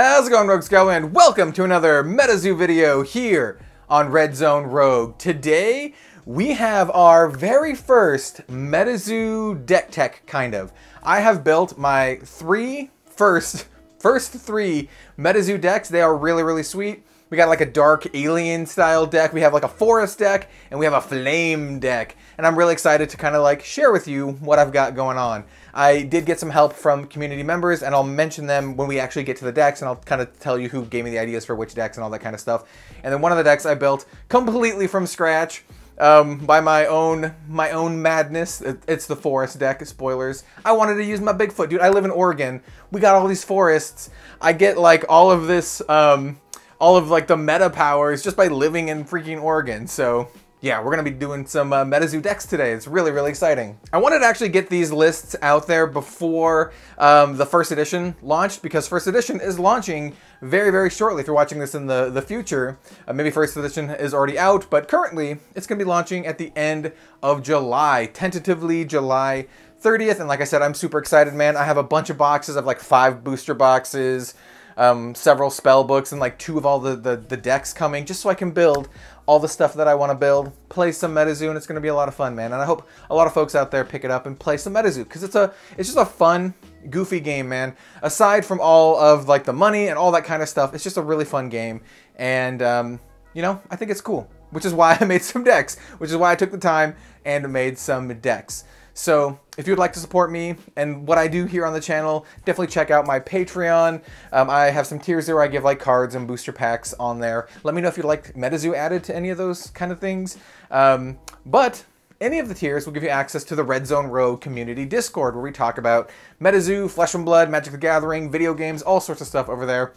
How's it going, Rogue Scout? And welcome to another MetaZoo video here on Red Zone Rogue. Today, we have our very first MetaZoo deck tech, kind of. I have built my three first, first three MetaZoo decks. They are really, really sweet. We got like a dark alien style deck. We have like a forest deck and we have a flame deck. And I'm really excited to kind of like share with you what I've got going on. I did get some help from community members and I'll mention them when we actually get to the decks and I'll kind of tell you who gave me the ideas for which decks and all that kind of stuff. And then one of the decks I built completely from scratch um, by my own my own madness. It's the forest deck. Spoilers. I wanted to use my Bigfoot, dude. I live in Oregon. We got all these forests. I get like all of this um, all of like the meta powers just by living in freaking Oregon. So yeah, we're to be doing some uh, MetaZoo decks today. It's really, really exciting. I wanted to actually get these lists out there before um, the first edition launched because first edition is launching very, very shortly. If you're watching this in the, the future, uh, maybe first edition is already out, but currently it's to be launching at the end of July, tentatively July 30th. And like I said, I'm super excited, man. I have a bunch of boxes of like five booster boxes, um, several spell books, and like two of all the, the, the decks coming, just so I can build all the stuff that I want to build, play some MetaZoo, and it's going to be a lot of fun, man. And I hope a lot of folks out there pick it up and play some MetaZoo, because it's a it's just a fun, goofy game, man. Aside from all of like the money and all that kind of stuff, it's just a really fun game, and um, you know, I think it's cool. Which is why I made some decks, which is why I took the time and made some decks. So if you'd like to support me and what I do here on the channel, definitely check out my Patreon. Um, I have some tiers there where I give like cards and booster packs on there. Let me know if you'd like MetaZoo added to any of those kind of things. Um, but any of the tiers will give you access to the Red Zone Rogue community Discord where we talk about MetaZoo, Flesh and Blood, Magic the Gathering, video games, all sorts of stuff over there.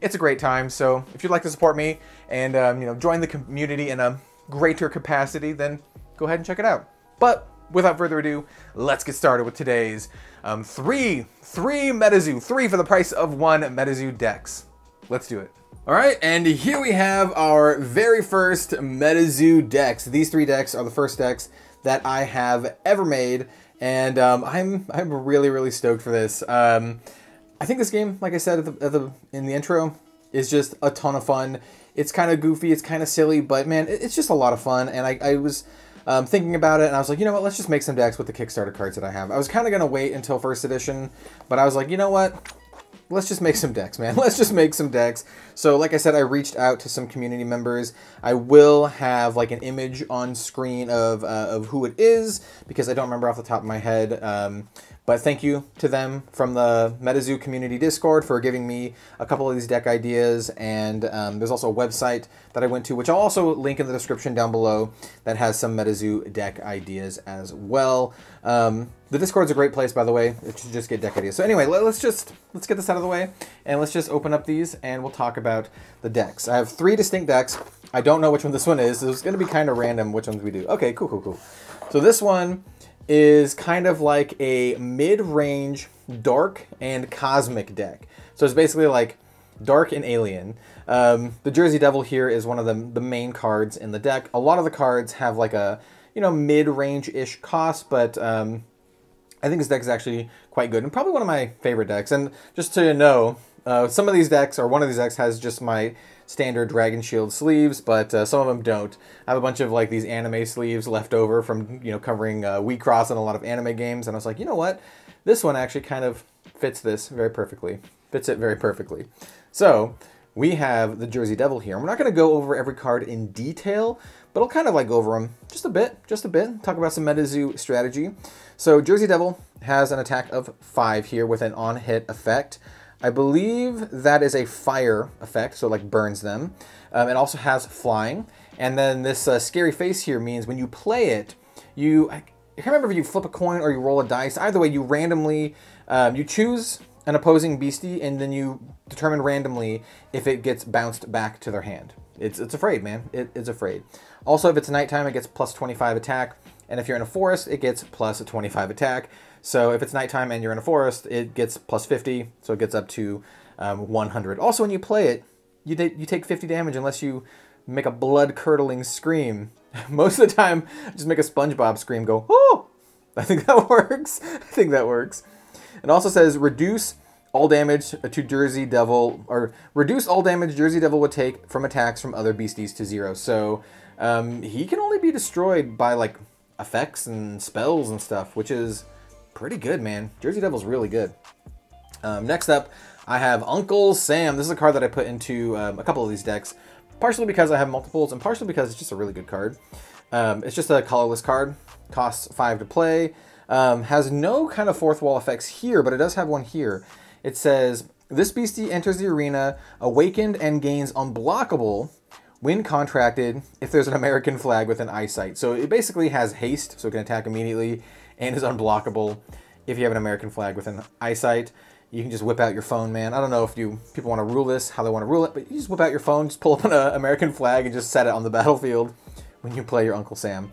It's a great time, so if you'd like to support me and um, you know join the community in a greater capacity, then go ahead and check it out. But without further ado, let's get started with today's um, three, three MetaZoo, three for the price of one MetaZoo decks. Let's do it. All right, and here we have our very first MetaZoo decks. These three decks are the first decks that I have ever made, and um, I'm I'm really really stoked for this. Um, I think this game, like I said at the, at the in the intro, is just a ton of fun. It's kind of goofy, it's kind of silly, but man, it's just a lot of fun. And I, I was um, thinking about it, and I was like, you know what, let's just make some decks with the Kickstarter cards that I have. I was kind of going to wait until first edition, but I was like, you know what, let's just make some decks, man. Let's just make some decks. So like I said, I reached out to some community members. I will have like an image on screen of, uh, of who it is because I don't remember off the top of my head. Um, but thank you to them from the MetaZoo community Discord for giving me a couple of these deck ideas. And um, there's also a website that I went to, which I'll also link in the description down below, that has some MetaZoo deck ideas as well. Um, the Discord's a great place, by the way, to just get deck ideas. So anyway, let's just let's get this out of the way, and let's just open up these, and we'll talk about the decks. I have three distinct decks. I don't know which one this one is. So it's going to be kind of random which ones we do. Okay, cool, cool, cool. So this one is kind of like a mid-range dark and cosmic deck. So it's basically like dark and alien. Um, the Jersey Devil here is one of the, the main cards in the deck. A lot of the cards have like a, you know, mid-range-ish cost, but um, I think this deck is actually quite good and probably one of my favorite decks. And just to know, uh, some of these decks, or one of these decks, has just my standard Dragon Shield sleeves, but uh, some of them don't. I have a bunch of like these anime sleeves left over from you know covering uh, Wii Cross and a lot of anime games, and I was like, you know what, this one actually kind of fits this very perfectly. Fits it very perfectly. So we have the Jersey Devil here. We're not going to go over every card in detail, but I'll kind of like go over them just a bit, just a bit. Talk about some MetaZoo strategy. So Jersey Devil has an attack of five here with an on-hit effect. I believe that is a fire effect, so like burns them. Um, it also has flying. And then this uh, scary face here means when you play it, you, I can't remember if you flip a coin or you roll a dice. Either way, you randomly, um, you choose an opposing beastie and then you determine randomly if it gets bounced back to their hand. It's, it's afraid, man. It, it's afraid. Also, if it's nighttime, it gets plus 25 attack. And if you're in a forest, it gets plus a 25 attack. So if it's nighttime and you're in a forest, it gets plus 50, so it gets up to um, 100. Also, when you play it, you, you take 50 damage unless you make a blood-curdling scream. Most of the time, just make a SpongeBob scream go, oh! I think that works. I think that works. It also says reduce all damage to Jersey Devil, or reduce all damage Jersey Devil would take from attacks from other beasties to zero. So um, he can only be destroyed by like effects and spells and stuff, which is pretty good, man. Jersey Devil's really good. Um, next up, I have Uncle Sam. This is a card that I put into um, a couple of these decks, partially because I have multiples and partially because it's just a really good card. Um, it's just a colorless card, costs five to play, um, has no kind of fourth wall effects here, but it does have one here. It says, this beastie enters the arena awakened and gains unblockable when contracted if there's an American flag with an eyesight. So it basically has haste, so it can attack immediately, and is unblockable if you have an American flag within eyesight. You can just whip out your phone, man. I don't know if you people want to rule this, how they want to rule it, but you just whip out your phone, just pull up an uh, American flag, and just set it on the battlefield when you play your Uncle Sam.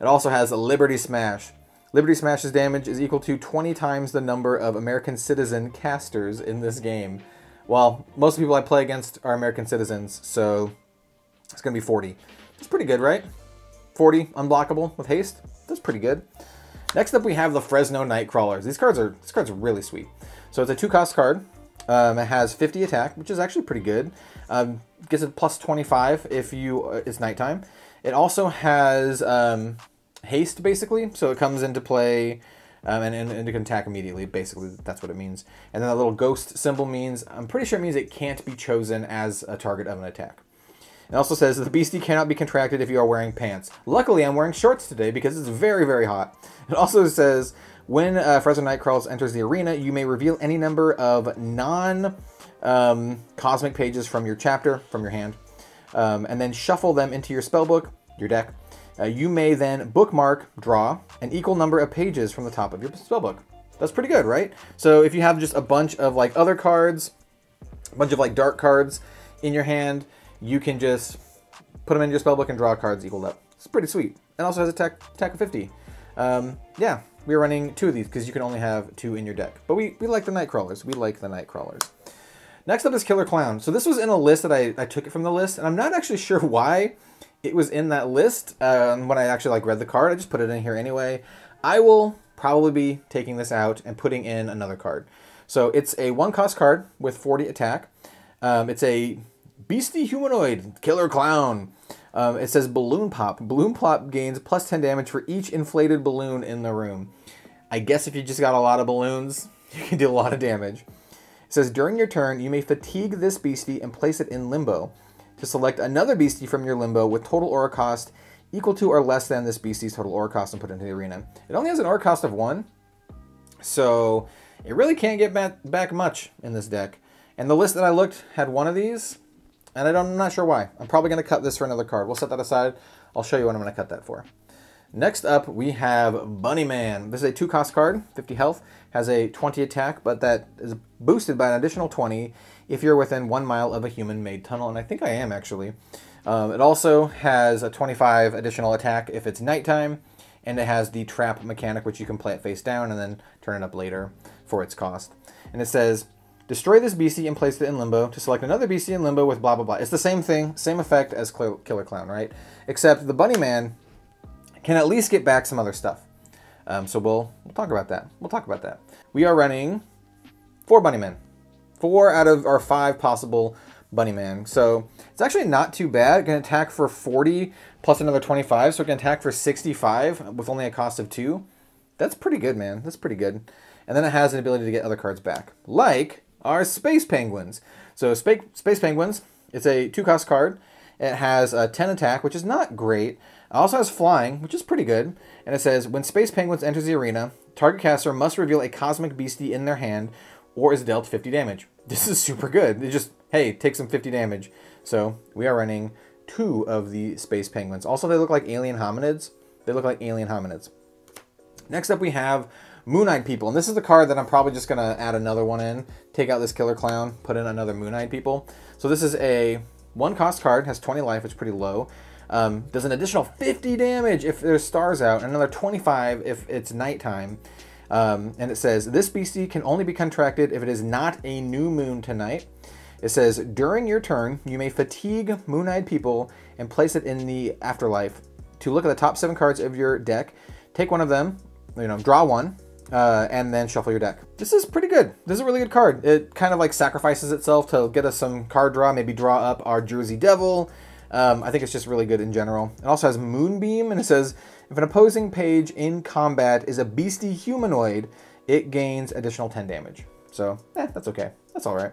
It also has a Liberty Smash. Liberty Smash's damage is equal to 20 times the number of American citizen casters in this game. Well, most people I play against are American citizens, so it's going to be 40. It's pretty good, right? 40 unblockable with haste. That's pretty good. Next up, we have the Fresno Nightcrawlers. These cards are this card's are really sweet. So it's a two-cost card. Um, it has 50 attack, which is actually pretty good. Um, gets a plus 25 if you uh, it's nighttime. It also has um, haste basically, so it comes into play um, and, and, and, it can attack immediately. Basically, that's what it means. And then that little ghost symbol means, I'm pretty sure it means it can't be chosen as a target of an attack. It also says the beastie cannot be contracted if you are wearing pants. Luckily, I'm wearing shorts today because it's very, very hot. It also says when uh, Fresno Nightcrawlers enters the arena, you may reveal any number of non um, cosmic pages from your chapter, from your hand, um, and then shuffle them into your spellbook, your deck, uh, you may then bookmark, draw, an equal number of pages from the top of your spellbook. That's pretty good, right? So if you have just a bunch of like other cards, a bunch of like dark cards in your hand, you can just put them in your spellbook and draw cards equaled up. It's pretty sweet. And also has a tech, tech of 50. Um, yeah, we're running two of these because you can only have two in your deck. But we, we like the Nightcrawlers. We like the Nightcrawlers. Next up is Killer Clown. So this was in a list that I, I took it from the list, and I'm not actually sure why it was in that list um, when I actually like read the card. I just put it in here anyway. I will probably be taking this out and putting in another card. So it's a one cost card with 40 attack. Um, it's a beastie humanoid killer clown. Um, it says balloon pop. Balloon pop gains plus 10 damage for each inflated balloon in the room. I guess if you just got a lot of balloons, you can do a lot of damage. It says during your turn, you may fatigue this beastie and place it in limbo to select another beastie from your limbo with total aura cost equal to or less than this beastie's total aura cost and put it into the arena. It only has an aura cost of one, so it really can't get back, back much in this deck. And the list that I looked had one of these, and I am not sure why. I'm probably going to cut this for another card. We'll set that aside. I'll show you what I'm going to cut that for. Next up, we have Bunny Man. This is a two-cost card, 50 health, has a 20 attack, but that is boosted by an additional 20 if you're within one mile of a human-made tunnel, and I think I am actually. Um, it also has a 25 additional attack if it's nighttime, and it has the trap mechanic, which you can play it face down and then turn it up later for its cost. And it says, destroy this BC and place it in limbo to select another BC in limbo with blah blah blah. It's the same thing, same effect as Killer Clown, right? Except the Bunny Man can at least get back some other stuff. Um, so we'll, we'll talk about that. We'll talk about that. We are running four Bunny Men four out of our five possible Bunnyman. So it's actually not too bad. It can attack for 40 plus another 25, so it can attack for 65 with only a cost of two. That's pretty good, man. That's pretty good. And then it has an ability to get other cards back, like our Space Penguins. So Space, Space Penguins, it's a two-cost card. It has a 10 attack, which is not great. It also has flying, which is pretty good. And it says, when Space Penguins enters the arena, target caster must reveal a cosmic beastie in their hand or is dealt 50 damage. This is super good. It just, hey, take some 50 damage. So we are running two of the space penguins. Also, they look like alien hominids. They look like alien hominids. Next up, we have Moon-Eyed People. And this is the card that I'm probably just going to add another one in. Take out this Killer Clown, put in another Moon-Eyed People. So this is a one-cost card, has 20 life, which is pretty low. Um, does an additional 50 damage if there's stars out, and another 25 if it's nighttime. Um, and it says, this beastie can only be contracted if it is not a new moon tonight. It says, during your turn, you may fatigue moon-eyed people and place it in the afterlife. To look at the top seven cards of your deck, take one of them, you know, draw one, uh, and then shuffle your deck. This is pretty good. This is a really good card. It kind of like sacrifices itself to get us some card draw, maybe draw up our Jersey Devil. Um, I think it's just really good in general. It also has Moonbeam, and it says, if an opposing page in combat is a beastie humanoid, it gains additional 10 damage. So, eh, that's okay. That's all right.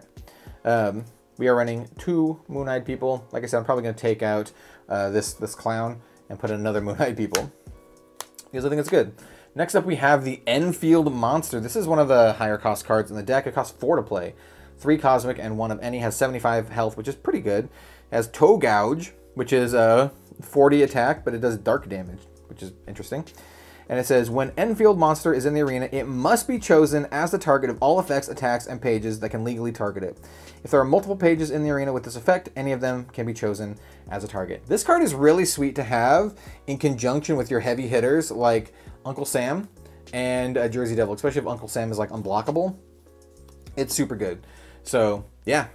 Um, we are running two Moon-Eyed people. Like I said, I'm probably going to take out uh, this, this clown and put in another Moon-Eyed people. Because I think it's good. Next up, we have the Enfield Monster. This is one of the higher cost cards in the deck. It costs four to play. Three Cosmic and one of any. Has 75 health, which is pretty good. It has Toe Gouge, which is a 40 attack, but it does dark damage, which is interesting. And it says, when Enfield Monster is in the arena, it must be chosen as the target of all effects, attacks, and pages that can legally target it. If there are multiple pages in the arena with this effect, any of them can be chosen as a target. This card is really sweet to have in conjunction with your heavy hitters like Uncle Sam and Jersey Devil, especially if Uncle Sam is like unblockable. It's super good. So yeah,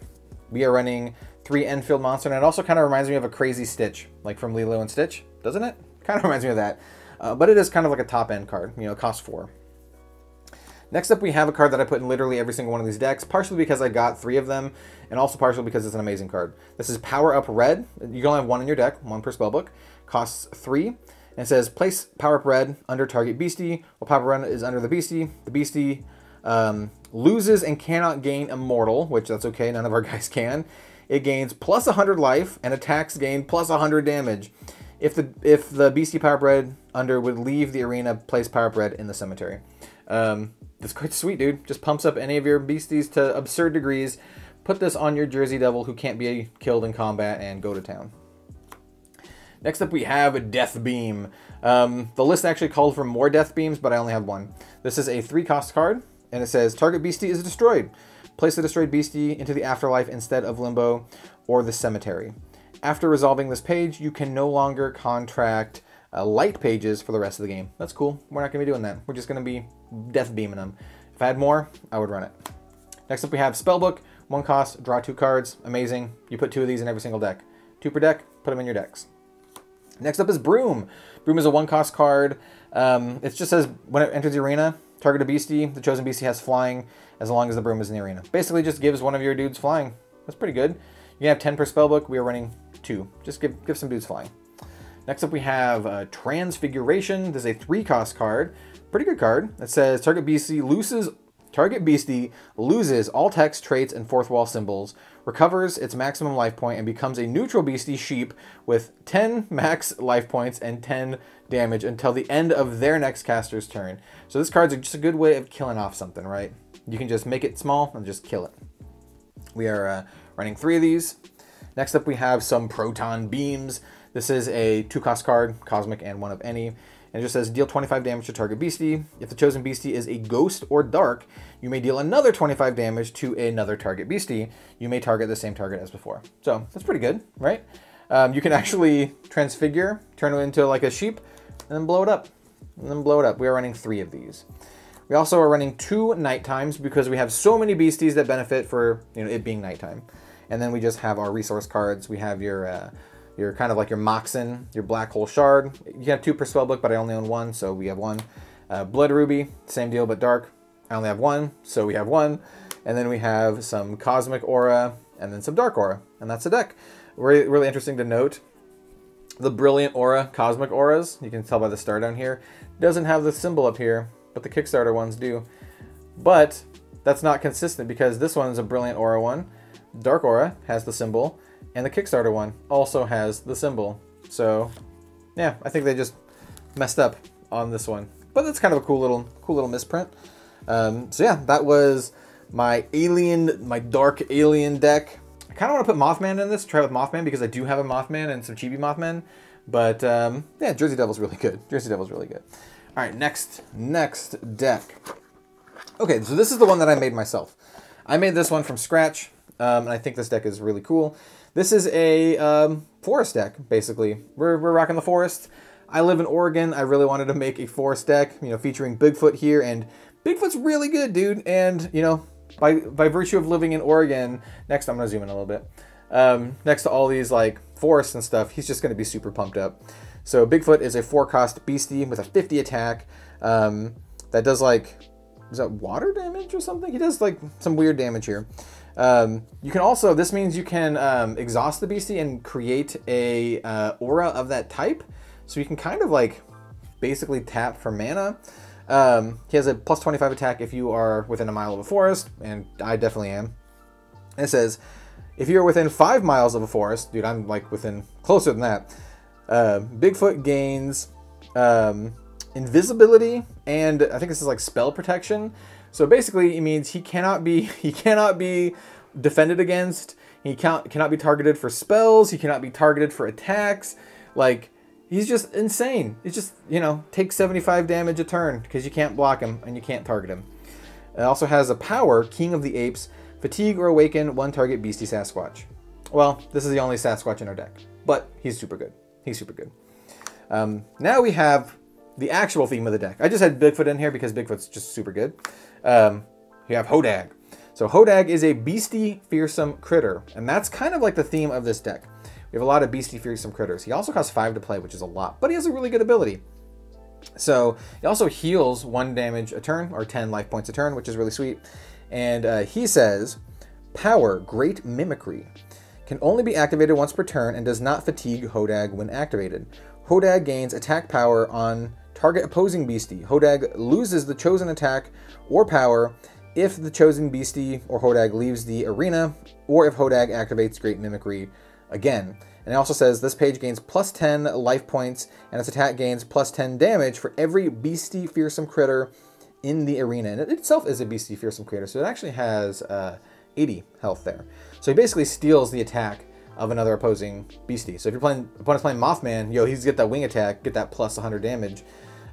we are running three Enfield Monster, and it also kind of reminds me of a Crazy Stitch, like from Lilo and Stitch, doesn't it? Kind of reminds me of that. Uh, but it is kind of like a top end card, you know, it costs four. Next up, we have a card that I put in literally every single one of these decks, partially because I got three of them, and also partially because it's an amazing card. This is Power Up Red. You can only have one in your deck, one per spellbook. Costs three. And it says, place Power Up Red under target beastie. While Power Up Red is under the beastie, the beastie um, loses and cannot gain Immortal, which that's okay, none of our guys can. It gains plus 100 life, and attacks gain plus 100 damage. If the if the beastie Power Up Red under would leave the arena, place Power Up Red in the cemetery. Um, this card's sweet, dude. Just pumps up any of your beasties to absurd degrees. Put this on your Jersey Devil who can't be killed in combat and go to town. Next up, we have a Death Beam. Um, the list actually called for more Death Beams, but I only have one. This is a three-cost card, and it says target beastie is destroyed. Place the destroyed beastie into the afterlife instead of limbo or the cemetery. After resolving this page, you can no longer contract uh, light pages for the rest of the game. That's cool. We're not going to be doing that. We're just going to be death beaming them. If I had more, I would run it. Next up, we have Spellbook. One cost, draw two cards. Amazing. You put two of these in every single deck. Two per deck, put them in your decks. Next up is Broom. Broom is a one cost card. Um, it just says when it enters the arena, target a beastie. The chosen beastie has flying as long as the broom is in the arena. Basically, just gives one of your dudes flying. That's pretty good. You have 10 per spellbook. We are running two. Just give, give some dudes flying. Next up, we have uh, Transfiguration. This is a three-cost card. Pretty good card. It says target beastie loses target beastie loses all text, traits, and fourth wall symbols, recovers its maximum life point, and becomes a neutral beastie sheep with 10 max life points and 10 damage until the end of their next caster's turn. So this card's just a good way of killing off something, right? You can just make it small and just kill it. We are uh, running three of these. Next up, we have some proton beams. This is a two-cost card, Cosmic and one of any. And it just says deal 25 damage to target beastie. If the chosen beastie is a ghost or dark, you may deal another 25 damage to another target beastie. You may target the same target as before. So that's pretty good, right? Um, you can actually transfigure, turn it into like a sheep, and then blow it up. And then blow it up. We are running three of these. We also are running two night times because we have so many beasties that benefit for you know it being nighttime. And then we just have our resource cards. We have your uh, your kind of like your Moxen, your Black Hole Shard. You have two per spellbook, but I only own one, so we have one. Uh, Blood Ruby, same deal, but dark. I only have one, so we have one. And then we have some Cosmic Aura, and then some Dark Aura, and that's the deck. Really, really interesting to note. The Brilliant Aura, Cosmic Auras, you can tell by the star down here, doesn't have the symbol up here, but the Kickstarter ones do. But that's not consistent because this one's a Brilliant Aura one. Dark Aura has the symbol, and the Kickstarter one also has the symbol. So, yeah, I think they just messed up on this one. But that's kind of a cool little, cool little misprint. Um, so yeah, that was my alien, my dark alien deck. I kind of want to put Mothman in this, try with Mothman, because I do have a Mothman and some Chibi Mothman. But um, yeah, Jersey Devil's really good. Jersey Devil's really good. All right, next, next deck. Okay, so this is the one that I made myself. I made this one from scratch, um, and I think this deck is really cool. This is a um, forest deck, basically. We're, we're rocking the forest. I live in Oregon. I really wanted to make a forest deck, you know, featuring Bigfoot here, and Bigfoot's really good, dude. And, you know, by, by virtue of living in Oregon, next, I'm to zoom in a little bit. Um, next to all these, like, forests and stuff, he's just going to be super pumped up. So Bigfoot is a four-cost beastie with a 50 attack um, that does, like, is that water damage or something? He does like some weird damage here. Um, you can also, this means you can um, exhaust the beastie and create a uh, aura of that type. So you can kind of like basically tap for mana. Um, he has a plus 25 attack if you are within a mile of a forest, and I definitely am. And it says, if you're within five miles of a forest, dude, I'm like within closer than that. Uh, Bigfoot gains um, invisibility and I think this is like spell protection. So basically, it means he cannot be he cannot be defended against. He can't, cannot be targeted for spells. He cannot be targeted for attacks. Like he's just insane. He's just you know takes 75 damage a turn because you can't block him and you can't target him. It also has a power, King of the Apes, fatigue or awaken one target beastie Sasquatch. Well, this is the only Sasquatch in our deck, but he's super good. He's super good. Um, now we have the actual theme of the deck. I just had Bigfoot in here because Bigfoot's just super good. Um, you have Hodag. So Hodag is a beastie fearsome critter, and that's kind of like the theme of this deck. We have a lot of beastie fearsome critters. He also costs five to play, which is a lot, but he has a really good ability. So he also heals one damage a turn, or 10 life points a turn, which is really sweet. And uh, he says, Power, Great Mimicry. Can only be activated once per turn and does not fatigue Hodag when activated. Hodag gains attack power on target opposing beastie. Hodag loses the chosen attack or power if the chosen beastie or Hodag leaves the arena, or if Hodag activates Great Mimicry again. And it also says this page gains plus 10 life points, and its attack gains plus 10 damage for every beastie fearsome critter in the arena. And it itself is a beastie fearsome critter, so it actually has uh, 80 health there. So he basically steals the attack of another opposing beastie. So if you're playing opponent's playing Mothman, yo, he's get that wing attack, get that plus 100 damage.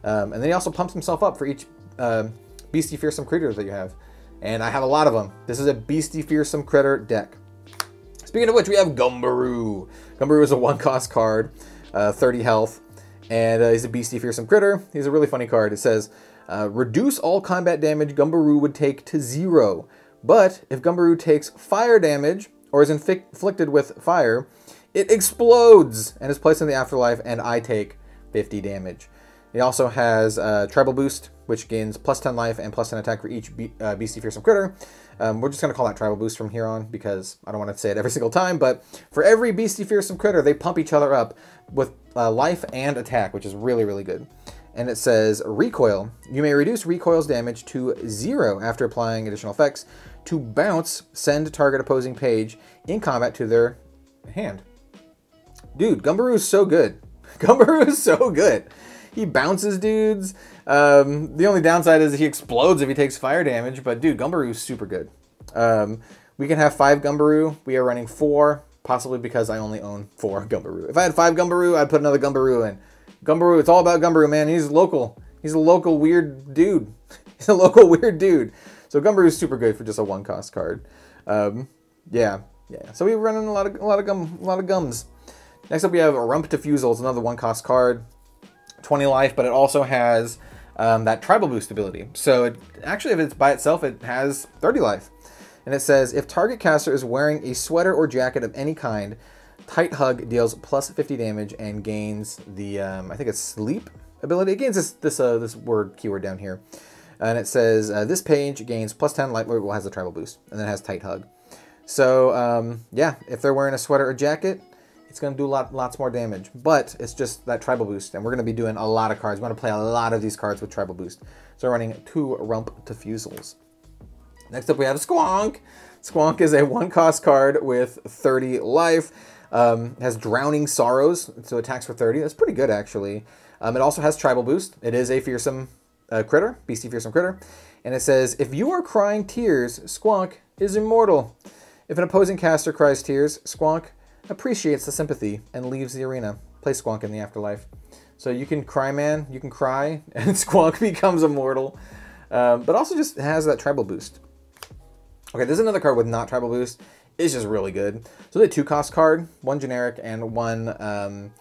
Um, and then he also pumps himself up for each uh, beastie fearsome critter that you have. And I have a lot of them. This is a beastie fearsome critter deck. Speaking of which, we have Gumberoo. Gumberoo is a one cost card, uh, 30 health, and uh, he's a beastie fearsome critter. He's a really funny card. It says, uh, reduce all combat damage Gumberoo would take to zero. But if Gumberoo takes fire damage or is inflicted with fire, it explodes and is placed in the afterlife, and I take 50 damage. He also has uh, Tribal Boost, which gains plus 10 life and plus 10 attack for each be uh, Beastie Fearsome Critter. Um, we're just going to call that Tribal Boost from here on because I don't want to say it every single time, but for every Beastie Fearsome Critter, they pump each other up with uh, life and attack, which is really, really good. And it says Recoil. You may reduce Recoil's damage to zero after applying additional effects to bounce, send target opposing page in combat to their hand. Dude, Gumberoo is so good. Gumberoo is so good. He bounces dudes. Um, the only downside is he explodes if he takes fire damage, but dude, Gumberoo is super good. Um, we can have five Gumberoo. We are running four, possibly because I only own four Gumberoo. If I had five Gumberoo, I'd put another Gumberoo in. Gumberoo, it's all about Gumberoo, man. He's local. He's a local weird dude. He's a local weird dude. So Gumberoo is super good for just a one cost card. Um, yeah, yeah. So we're running a lot of a lot of gum, a lot of gums. Next up, we have Rumptifusel. It's another one cost card, 20 life, but it also has um, that tribal boost ability. So it, actually, if it's by itself, it has 30 life. And it says if target caster is wearing a sweater or jacket of any kind, Tight Hug deals plus 50 damage and gains the um, I think it's sleep ability. It gains this this uh, this word keyword down here and it says uh, this page gains plus 10 light well has a tribal boost and then has tight hug so um, yeah if they're wearing a sweater or jacket it's going to do lot, lots more damage but it's just that tribal boost and we're going to be doing a lot of cards. We're to play a lot of these cards with tribal boost. So we're running two rump Rumptifusels next up we have squonk. Squonk is a one cost card with 30 life um, has drowning sorrows so attacks for 30 that's pretty good actually. Um, it also has tribal boost. It is a fearsome uh, critter, beastie fearsome critter, and it says, if you are crying tears, Squonk is immortal. If an opposing caster cries tears, Squonk appreciates the sympathy and leaves the arena. Play Squonk in the afterlife. So you can cry, man, you can cry, and Squonk becomes immortal. Um, but also just has that tribal boost. Okay, there's another card with not tribal boost. It's just really good. So the two cost card, one generic and one um,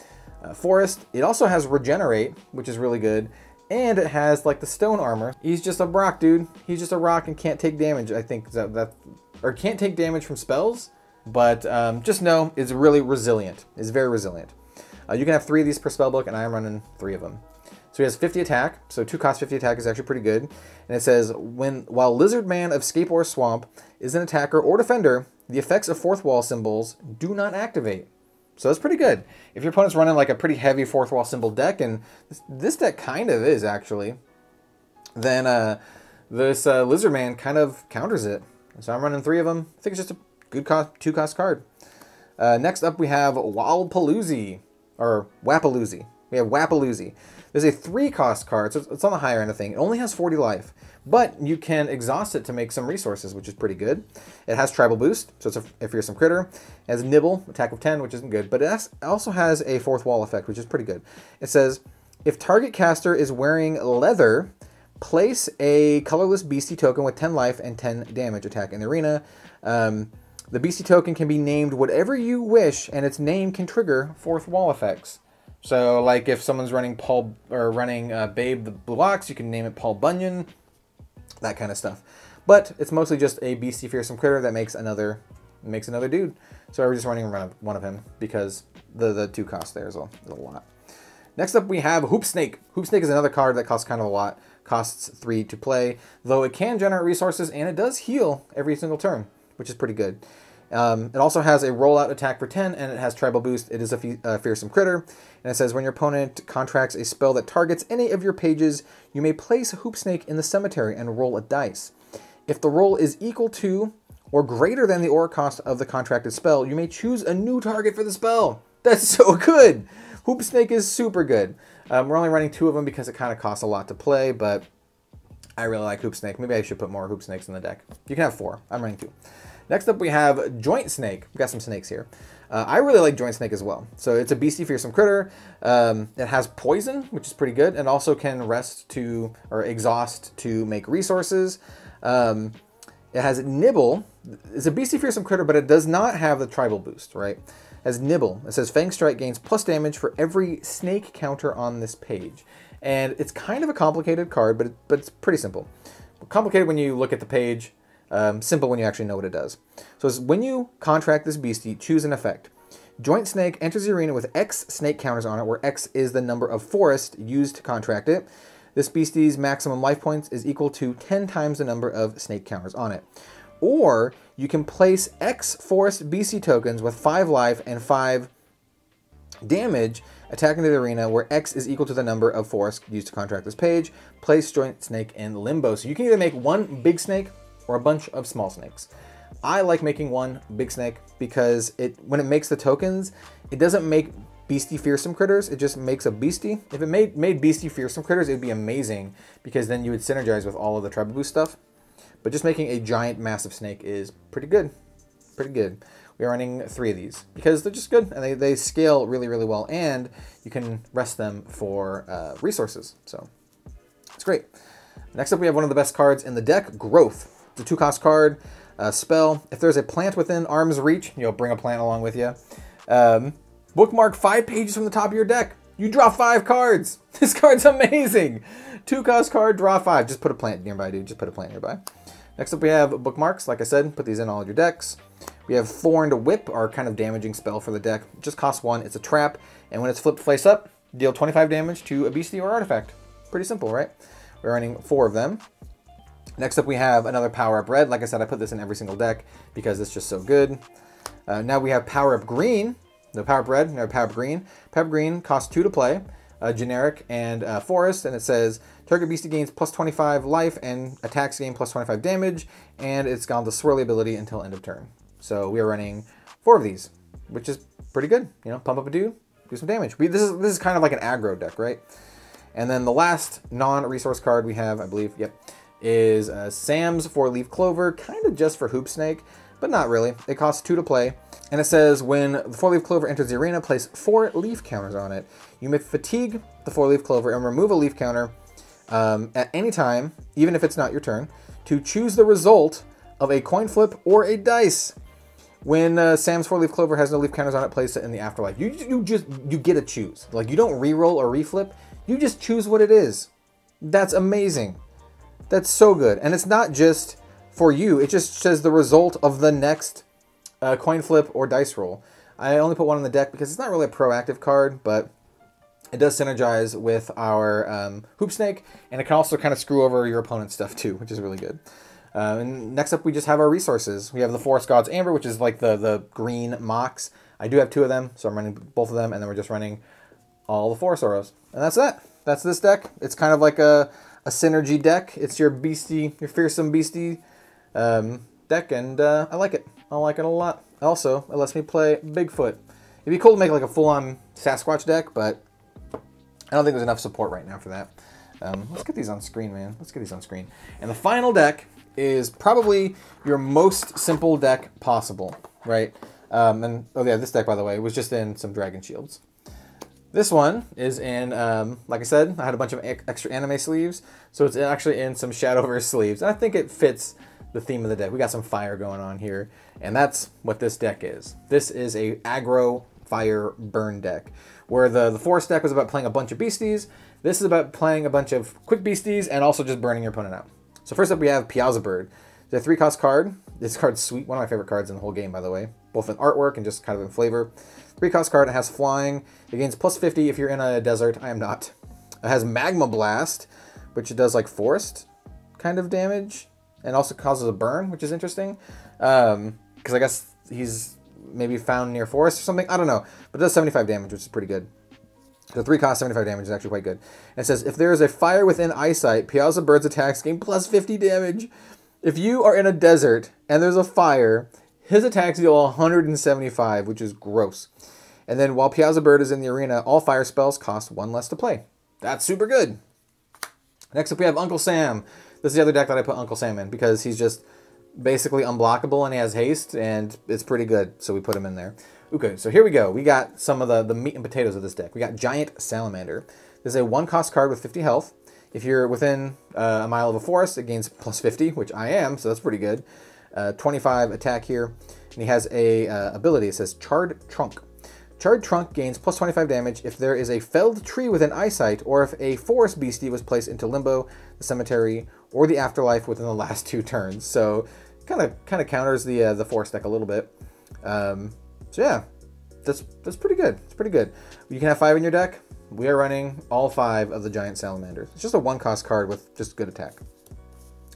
uh, forest. It also has regenerate, which is really good. And it has like the stone armor. He's just a rock, dude. He's just a rock and can't take damage. I think that, that or can't take damage from spells, but um, just know it's really resilient. It's very resilient. Uh, you can have three of these per spell book, and I am running three of them. So he has 50 attack, so 2 cost 50 attack is actually pretty good. And it says, when while Lizard Man of Scape Ore Swamp is an attacker or defender, the effects of fourth wall symbols do not activate. So that's pretty good. If your opponent's running like a pretty heavy fourth wall symbol deck, and this, this deck kind of is actually, then uh, this uh, Lizard Man kind of counters it. So I'm running three of them. I think it's just a good cost, two cost card. Uh, next up we have Walpaloozie, or Wapaloosie. We have Wapaloosie. There's a three cost card, so it's on the higher end of thing. It only has 40 life, but you can exhaust it to make some resources, which is pretty good. It has Tribal Boost, so it's you're some critter. It has Nibble, attack of 10, which isn't good, but it also has a fourth wall effect, which is pretty good. It says, if target caster is wearing leather, place a colorless beastie token with 10 life and 10 damage attack in the arena. Um, the beastie token can be named whatever you wish, and its name can trigger fourth wall effects. So, like if someone's running Paul or running uh, Babe the Blue Ox, you can name it Paul Bunyan, that kind of stuff. But it's mostly just a beastie fearsome critter that makes another makes another dude. So we're just running one of him because the the two costs there is a, is a lot. Next up, we have Hoop Snake. Hoop Snake is another card that costs kind of a lot. Costs three to play, though it can generate resources and it does heal every single turn, which is pretty good. Um, it also has a rollout attack for 10, and it has tribal boost. It is a, fearsome critter. And it says when your opponent contracts a spell that targets any of your pages, you may place a hoop snake in the cemetery and roll a dice. If the roll is equal to or greater than the aura cost of the contracted spell, you may choose a new target for the spell. That's so good. Hoop snake is super good. Um, we're only running two of them because it kind of costs a lot to play, but I really like hoop snake. Maybe I should put more hoop snakes in the deck. You can have four. I'm running two. Next up, we have Joint Snake. We've got some snakes here. Uh, I really like Joint Snake as well. So it's a beastie fearsome critter. Um, it has poison, which is pretty good, and also can rest to or exhaust to make resources. Um, it has nibble. It's a beastie fearsome critter, but it does not have the tribal boost, right? Has nibble. It says Fang Strike gains plus damage for every snake counter on this page. And it's kind of a complicated card, but, it, but it's pretty simple. Complicated when you look at the page. Um, simple when you actually know what it does. So when you contract this beastie, choose an effect. Joint Snake enters the arena with X snake counters on it, where X is the number of forest used to contract it. This beastie's maximum life points is equal to 10 times the number of snake counters on it. Or you can place X forest beastie tokens with 5 life and 5 damage attacking the arena where X is equal to the number of forest used to contract this page. Place Joint Snake in limbo. So you can either make one big snake or a bunch of small snakes. I like making one big snake because it when it makes the tokens, it doesn't make beastie fearsome critters, it just makes a beastie. If it made, made beastie fearsome critters, it would be amazing because then you would synergize with all of the tribal boost stuff. But just making a giant massive snake is pretty good. Pretty good. We're running three of these because they're just good and they, they scale really, really well and you can rest them for uh, resources. So it's great. Next up, we have one of the best cards in the deck, Growth. A two cost card. Uh, spell. If there's a plant within arm's reach, you'll bring a plant along with you. Um, bookmark five pages from the top of your deck. You draw five cards. This card's amazing. Two cost card, draw five. Just put a plant nearby, dude. Just put a plant nearby. Next up, we have bookmarks. Like I said, put these in all of your decks. We have Thorned Whip, our kind of damaging spell for the deck. Just costs one. It's a trap, and when it's flipped face up, deal 25 damage to a beastie or artifact. Pretty simple, right? We're running four of them. Next up, we have another Power Up Red. Like I said, I put this in every single deck because it's just so good. Uh, now we have Power Up Green. No Power Up Red, no Power Up Green. Power Up Green costs two to play, generic and forest, and it says target beastie gains plus 25 life and attacks gain plus 25 damage, and it's got the swirly ability until end of turn. So we are running four of these, which is pretty good. You know, pump up a dude, do some damage. We, this is this is kind of like an aggro deck, right? And then the last non-resource card we have, I believe, yep, is uh, Sam's Four Leaf Clover, kind of just for Hoop Snake, but not really. It costs two to play, and it says when the Four Leaf Clover enters the arena, place four leaf counters on it. You may fatigue the Four Leaf Clover and remove a leaf counter um, at any time, even if it's not your turn, to choose the result of a coin flip or a dice. When uh, Sam's Four Leaf Clover has no leaf counters on it, place it in the afterlife. You, you just, you get to choose. Like, you don't re-roll or reflip. You just choose what it is. That's amazing. That's so good. And it's not just for you. It just says the result of the next uh, coin flip or dice roll. I only put one on the deck because it's not really a proactive card, but It does synergize with our um, Hoop Snake, and it can also kind of screw over your opponent's stuff too, which is really good. Uh, and next up, we just have our resources. We have the Forest Gods Amber, which is like the, the green Mox. I do have two of them, so I'm running both of them, and then we're just running all the Forest Auras. And that's that. That's this deck. It's kind of like a, a synergy deck. It's your beastie, your fearsome beastie um, deck, and uh, I like it. I like it a lot. Also, it lets me play Bigfoot. It'd be cool to make like a full-on Sasquatch deck, but I don't think there's enough support right now for that. Um, let's get these on screen, man. Let's get these on screen. And the final deck is probably your most simple deck possible, right? Um, and oh yeah, this deck by the way was just in some Dragon Shields. This one is in, um, like I said, I had a bunch of extra anime sleeves, so it's actually in some Shadowverse sleeves. And I think it fits the theme of the deck. We got some fire going on here, and that's what this deck is. This is a aggro fire burn deck, where the, the forest deck was about playing a bunch of beasties. This is about playing a bunch of quick beasties and also just burning your opponent out. So first up we have Piasa Bird. A three cost card. This card's sweet, one of my favorite cards in the whole game, by the way, both in artwork and just kind of in flavor. Three cost card, it has flying. It gains plus 50 if you're in a desert. I am not. It has Magma Blast, which it does like forest kind of damage, and also causes a burn, which is interesting. Um, because um, I guess he's maybe found near forest or something. I don't know. But it does 75 damage, which is pretty good. The 3 cost 75 damage is actually quite good. And it says, if there is a fire within eyesight, Piasa Bird's attacks gain plus 50 damage. If you are in a desert and there's a fire, his attacks deal 175, which is gross. And then while Piasa Bird is in the arena, all fire spells cost one less to play. That's super good. Next up, we have Uncle Sam. This is the other deck that I put Uncle Sam in because he's just basically unblockable and he has haste and it's pretty good. So we put him in there. Okay, so here we go. We got some of the, the meat and potatoes of this deck. We got Giant Salamander. This is a one cost card with 50 health. If you're within uh, a mile of a forest, it gains plus 50, which I am, so that's pretty good. Uh, 25 attack here. And he has a uh, ability. It says Charred Trunk. Charred Trunk gains plus 25 damage if there is a felled tree within eyesight, or if a forest beastie was placed into limbo, the cemetery, or the afterlife within the last two turns. So, kind of kind of counters the uh, the forest deck a little bit. Um, so yeah, that's that's pretty good. It's pretty good. You can have five in your deck. We are running all five of the giant salamanders. It's just a one cost card with just good attack.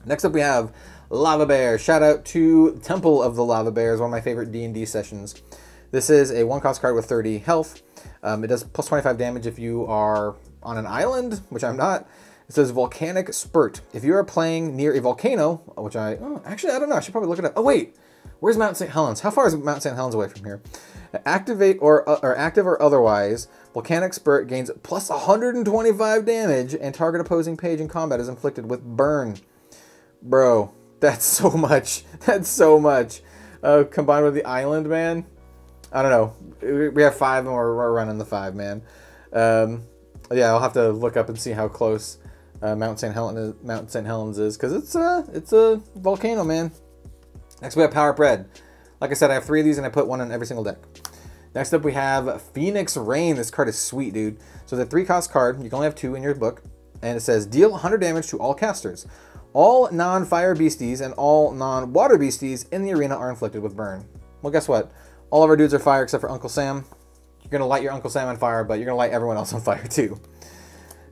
Next up we have Lava Bear. Shout out to Temple of the Lava Bears, one of my favorite D&D sessions. This is a one cost card with 30 health. Um, it does plus 25 damage if you are on an island, which I'm not. It says Volcanic Spurt. If you are playing near a volcano, which I, oh, actually, I don't know. I should probably look it up. Oh, wait. Where's Mount St. Helens? How far is Mount St. Helens away from here? Activate or, uh, or active or otherwise, Volcanic Spurt gains plus 125 damage and target opposing page in combat is inflicted with burn. Bro, that's so much. That's so much. Uh, combined with the island, man. I don't know. We have five and we're, we're running the five, man. Um, yeah, I'll have to look up and see how close uh, Mount St. Helens Mount St. Helens is because it's a it's a volcano, man. Next we have Power Up Red. Like I said, I have three of these and I put one on every single deck. Next up we have Phoenix Rain. This card is sweet, dude. So the three cost card, you can only have two in your book, and it says deal 100 damage to all casters. All non-fire beasties and all non-water beasties in the arena are inflicted with burn. Well, guess what? All of our dudes are fire except for Uncle Sam. You're gonna light your Uncle Sam on fire, but you're gonna light everyone else on fire too.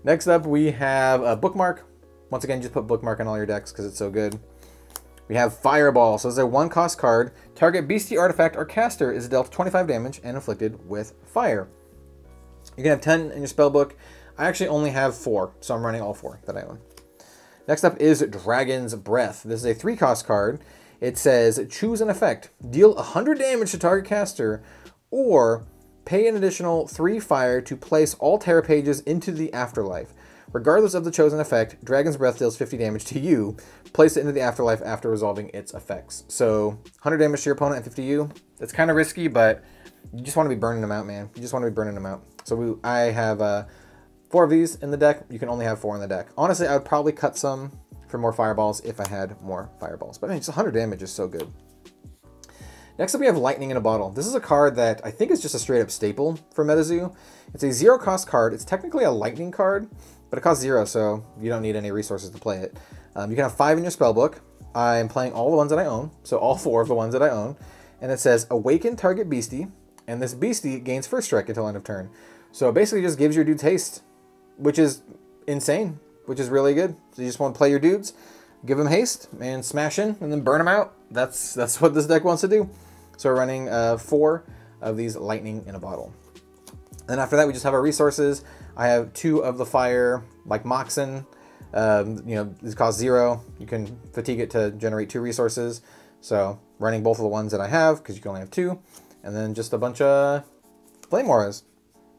Next up, we have a bookmark. Once again, just put bookmark on all your decks because it's so good. We have Fireball. So is a one cost card. Target beastie artifact or caster is dealt 25 damage and inflicted with fire. You can have 10 in your spell book. I actually only have four, so I'm running all four that I own. Next up is Dragon's Breath. This is a three cost card. It says choose an effect. Deal 100 damage to target caster or pay an additional 3 fire to place all Terra pages into the afterlife. Regardless of the chosen effect, Dragon's Breath deals 50 damage to you. Place it into the afterlife after resolving its effects. So 100 damage to your opponent and 50 to you. That's kind of risky, but you just want to be burning them out, man. You just want to be burning them out. So we, I have uh, four of these in the deck. You can only have four in the deck. Honestly, I would probably cut some for more fireballs if I had more fireballs. But I mean, just 100 damage is so good. Next up, we have Lightning in a Bottle. This is a card that I think is just a straight up staple for MetaZoo. It's a zero cost card. It's technically a lightning card, but it costs zero, so you don't need any resources to play it. Um, you can have five in your spell book. I'm playing all the ones that I own, so all four of the ones that I own. And it says Awaken Target Beastie, and this Beastie gains first strike until end of turn. So it basically just gives your dude haste, which is insane, which is really good. So you just want to play your dudes, give them haste, and smash in, and then burn them out. That's that's what this deck wants to do. So we're running uh, four of these lightning in a bottle. Then after that, we just have our resources. I have two of the fire, like Moxen. Um, you know, these cost zero. You can fatigue it to generate two resources. So running both of the ones that I have, because you can only have two. And then just a bunch of Flame Auras.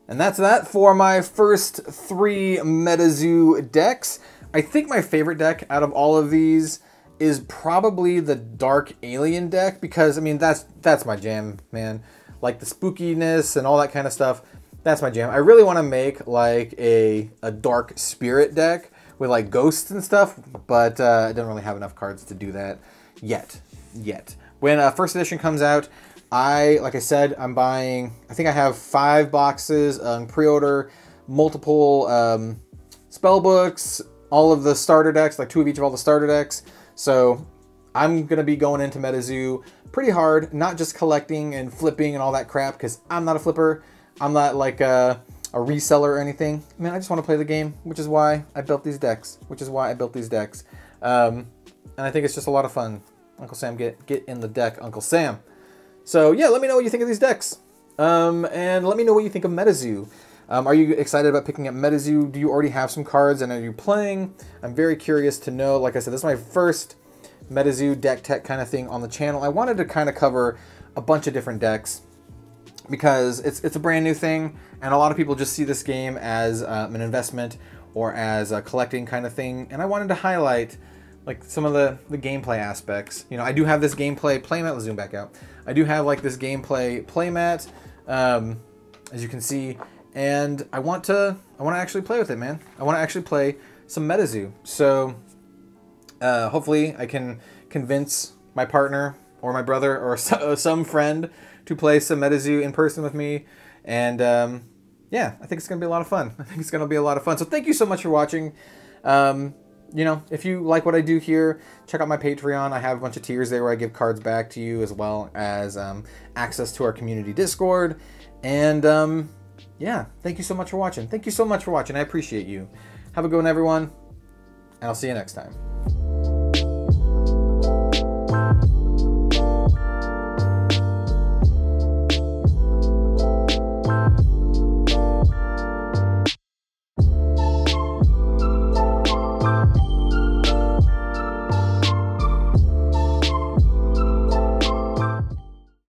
And that's that for my first three MetaZoo decks. I think my favorite deck out of all of these is probably the Dark Alien deck because I mean that's that's my jam, man. Like the spookiness and all that kind of stuff. That's my jam. I really want to make like a a Dark Spirit deck with like ghosts and stuff, but uh, I don't really have enough cards to do that yet. Yet. When uh, first edition comes out, I, like I said, I'm buying, I think I have five boxes on pre-order, multiple um, spell books, all of the starter decks, like two of each of all the starter decks. So I'm going to be going into MetaZoo pretty hard, not just collecting and flipping and all that crap, because I'm not a flipper. I'm not like a, a reseller or anything. Man, I just want to play the game, which is why I built these decks, which is why I built these decks. Um, and I think it's just a lot of fun. Uncle Sam, get, get in the deck, Uncle Sam. So yeah, let me know what you think of these decks. Um, and let me know what you think of MetaZoo. Um, are you excited about picking up MetaZoo? Do you already have some cards and are you playing? I'm very curious to know. Like I said, this is my first MetaZoo deck tech kind of thing on the channel. I wanted to kind of cover a bunch of different decks because it's, it's a brand new thing and a lot of people just see this game as um, an investment or as a collecting kind of thing. And I wanted to highlight like some of the, the gameplay aspects. You know, I do have this gameplay playmat. Let's zoom back out. I do have like this gameplay playmat, um, as you can see, and I want to I want to actually play with it, man. I want to actually play some MetaZoo. So uh, hopefully I can convince my partner or my brother or some friend to play some MetaZoo in person with me. And um, yeah, I think it's going to be a lot of fun. I think it's going to be a lot of fun. So thank you so much for watching. Um, you know, if you like what I do here, check out my Patreon. I have a bunch of tiers there where I give cards back to you as well as um, access to our community Discord. And um, yeah, thank you so much for watching. Thank you so much for watching. I appreciate you. Have a good one, everyone, and I'll see you next time.